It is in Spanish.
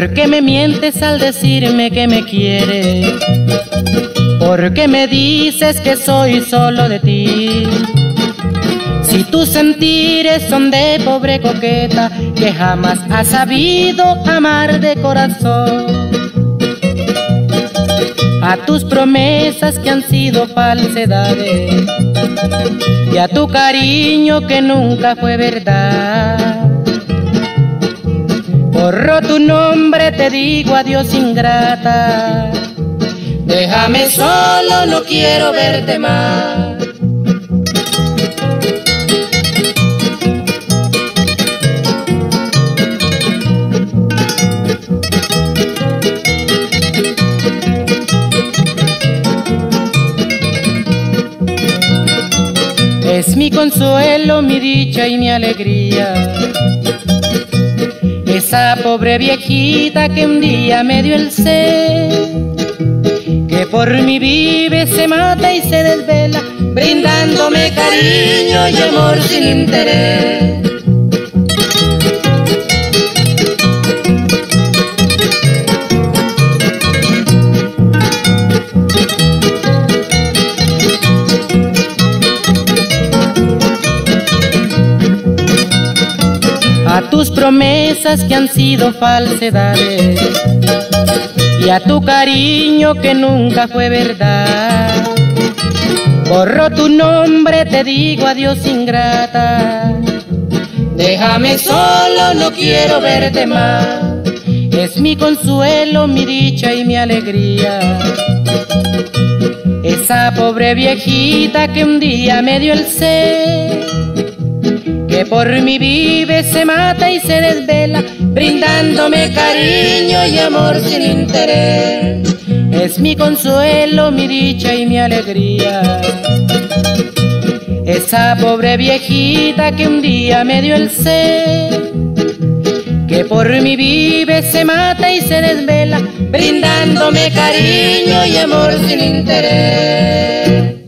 ¿Por qué me mientes al decirme que me quieres? ¿Por qué me dices que soy solo de ti? Si tus sentires son de pobre coqueta que jamás ha sabido amar de corazón. A tus promesas que han sido falsedades y a tu cariño que nunca fue verdad. Borro tu nombre, te digo adiós ingrata. Déjame solo, no quiero verte más. Es mi consuelo, mi dicha y mi alegría. Esa pobre viejita que un día me dio el ser, que por mí vive, se mata y se desvela, brindándome cariño y amor sin interés. A tus promesas que han sido falsedades y a tu cariño que nunca fue verdad. Borro tu nombre, te digo adiós ingrata. Déjame solo, no quiero verte más. Es mi consuelo, mi dicha y mi alegría. Esa pobre viejita que un día me dio el ser que por mí vive, se mata y se desvela, brindándome cariño y amor sin interés. Es mi consuelo, mi dicha y mi alegría. Esa pobre viejita que un día me dio el ser, que por mí vive, se mata y se desvela, brindándome cariño y amor sin interés.